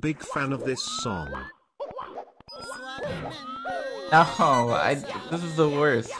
Big fan of this song. No, I. This is the worst.